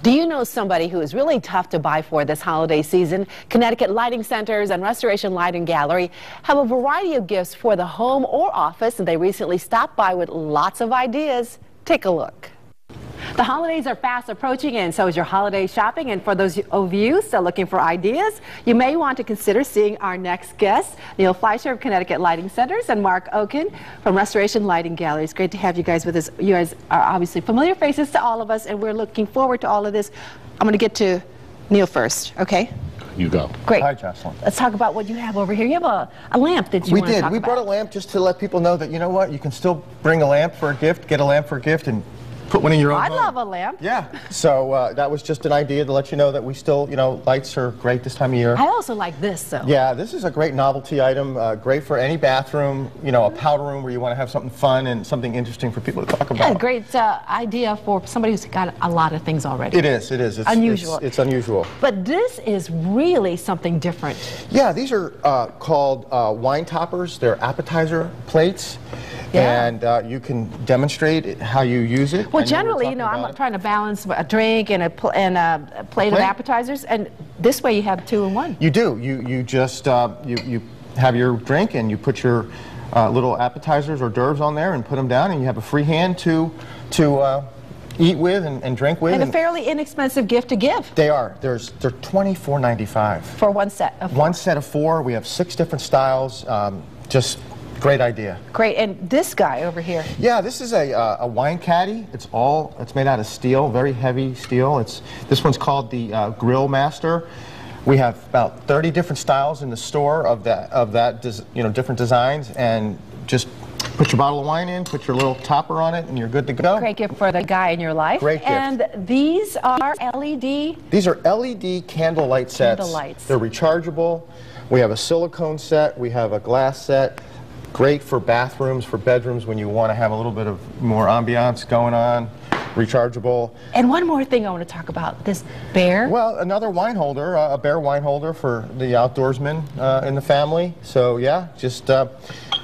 Do you know somebody who is really tough to buy for this holiday season? Connecticut Lighting Centers and Restoration Lighting Gallery have a variety of gifts for the home or office, and they recently stopped by with lots of ideas. Take a look. The holidays are fast approaching and so is your holiday shopping. And for those of you still looking for ideas, you may want to consider seeing our next guests, Neil Fleischer of Connecticut Lighting Centers and Mark Oken from Restoration Lighting Galleries. Great to have you guys with us. You guys are obviously familiar faces to all of us and we're looking forward to all of this. I'm going to get to Neil first, okay? You go. Great. Hi, Jocelyn. Let's talk about what you have over here. You have a, a lamp that you we want to did. talk We about. brought a lamp just to let people know that, you know what, you can still bring a lamp for a gift, get a lamp for a gift, and put one in your own I home. love a lamp. Yeah. So uh, that was just an idea to let you know that we still, you know, lights are great this time of year. I also like this, though. Yeah, this is a great novelty item, uh, great for any bathroom, you know, a powder room where you want to have something fun and something interesting for people to talk Yeah, about. great uh, idea for somebody who's got a lot of things already. It is, it is. It's, Unusual. It's, it's unusual. But this is really something different. Yeah, these are uh, called uh, wine toppers. They're appetizer plates. Yeah. And uh, you can demonstrate how you use it. Well, I know we were generally, you know, I'm it. trying to balance a drink and a, pl- and a, a plate of appetizers, and this way you have two in one. You do. You you just uh, you you have your drink and you put your uh, little appetizers or d'oeuvres on there and put them down, and you have a free hand to to uh, eat with and, and drink with. And a fairly inexpensive gift to give they are. There's they're twenty four ninety five. for one set of One set of four. We have six different styles. Um, just great idea. Great. And this guy over here. Yeah, this is a, uh, a wine caddy. It's all it's made out of steel, very heavy steel. It's this one's called the uh, Grill Master. We have about 30 different styles in the store of that of that you know different designs, and just put your bottle of wine in, put your little topper on it, and you're good to go. Great gift for the guy in your life. Great gift. And these are LED. These are LED candle light sets. Candle lights. They're rechargeable. We have a silicone set. We have a glass set. Great for bathrooms, for bedrooms when you want to have a little bit of more ambiance going on. Rechargeable. And one more thing I want to talk about this bear. Well, another wine holder, uh, a bear wine holder for the outdoorsman uh, in the family. So yeah, just uh,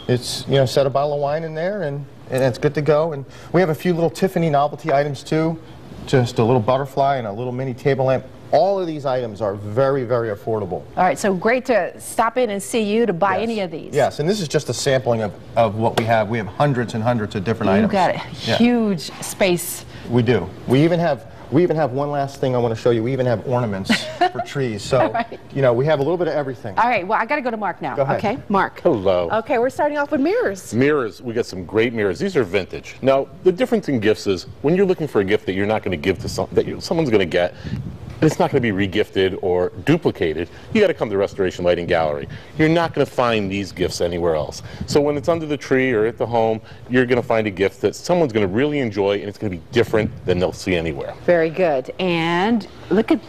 it's you know set a bottle of wine in there and, and it's good to go. And we have a few little Tiffany novelty items too, just a little butterfly and a little mini table lamp. All of these items are very very affordable. All right, so great to stop in and see you to buy Yes. any of these. Yes, and this is just a sampling of, of what we have. We have hundreds and hundreds of different items. You've got a Yeah. huge space. We do. We even have we even have one last thing I want to show you. We even have ornaments for trees. So right. you know we have a little bit of everything. All right, well, I got to go to Mark now. Go ahead. Okay, Mark. Hello. Okay, we're starting off with mirrors. Mirrors, we got some great mirrors. These are vintage. Now, the difference in gifts is when you're looking for a gift that you're not going to give to some that you, someone's going to get, and it's not going to be regifted or duplicated, you got to come to the Restoration Lighting Gallery. You're not going to find these gifts anywhere else. So when it's under the tree or at the home, you're going to find a gift that someone's going to really enjoy, and it's going to be different than they'll see anywhere. Very good. And look at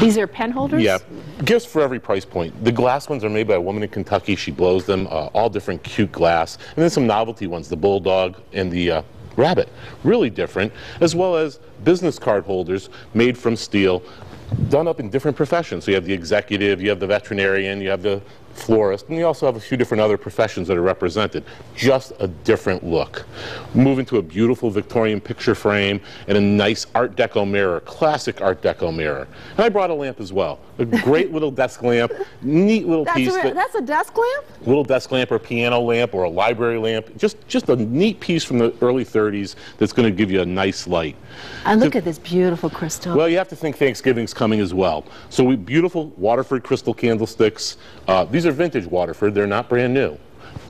these are pen holders. Yeah, gifts for every price point. The glass ones are made by a woman in Kentucky. She blows them, uh, all different cute glass. And then some novelty ones, the bulldog and the uh, rabbit. Really different. As well as business card holders made from steel, done up in different professions. So you have the executive, you have the veterinarian, you have the florist, and you also have a few different other professions that are represented. Just a different look. Move into a beautiful Victorian picture frame and a nice Art Deco mirror, classic Art Deco mirror. And I brought a lamp as well. A great little desk lamp, neat little That's piece. a, that- that's a desk lamp? little desk lamp or piano lamp or a library lamp. Just just a neat piece from the early 30s that's going to give you a nice light. And look at this beautiful crystal. Well, you have to think Thanksgiving's coming as well. So we beautiful Waterford crystal candlesticks. Uh, these are vintage Waterford. They're not brand new.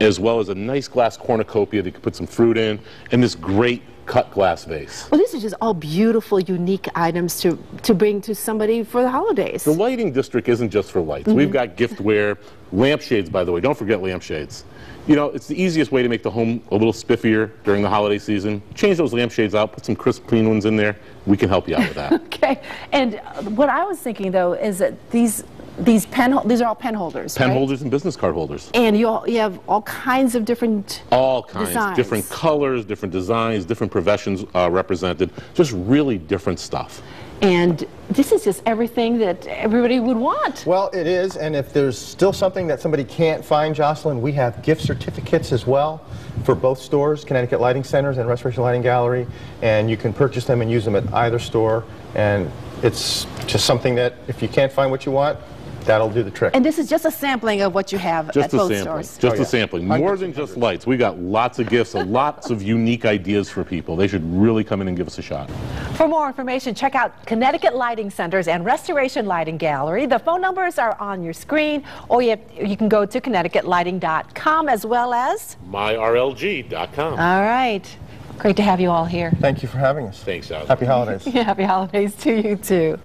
As well as a nice glass cornucopia that you can put some fruit in, and this great cut glass vase. Well, these are just all beautiful, unique items to, to bring to somebody for the holidays. The lighting district isn't just for lights. We've mhm. got giftware, lampshades, by the way. Don't forget lampshades. You know, it's the easiest way to make the home a little spiffier during the holiday season. Change those lampshades out, put some crisp, clean ones in there. We can help you out with that. Okay. And what I was thinking though is that these these pen these are all pen holders. Pen right? holders and business card holders. And you all, you have all kinds of different. All kinds, Designs. different colors, different designs, different professions uh, represented. Just really different stuff. And this is just everything that everybody would want. Well, it is, and if there's still something that somebody can't find, Jocelyn, we have gift certificates as well for both stores, Connecticut Lighting Centers and Restoration Lighting Gallery, and you can purchase them and use them at either store. And it's just something that if you can't find what you want, that'll do the trick. And this is just a sampling of what you have Just at both sampling. stores. Just Oh, yeah. a sampling. More than just lights. We got lots of gifts and lots of unique ideas for people. They should really come in and give us a shot. For more information, check out Connecticut Lighting Centers and Restoration Lighting Gallery. The phone numbers are on your screen, or you, you can go to connecticutlighting.com as well as. MyRLG.com. All right. Great to have you all here. Thank you for having us. Thanks, Alex. Happy holidays. yeah, Happy holidays to you too.